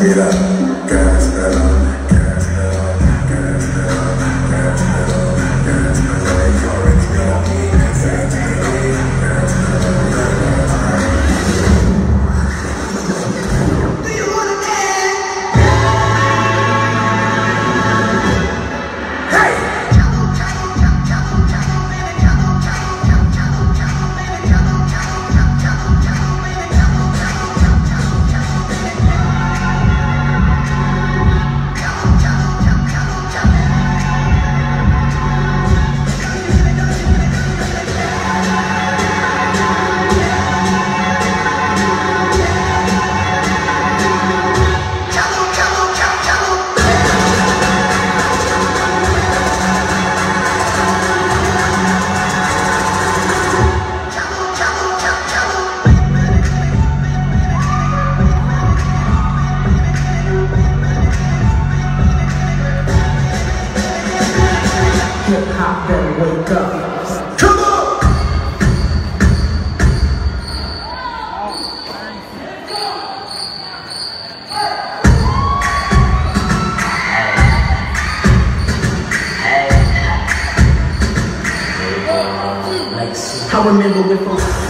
Mira, que espera. I better wake up. Come on! I remember when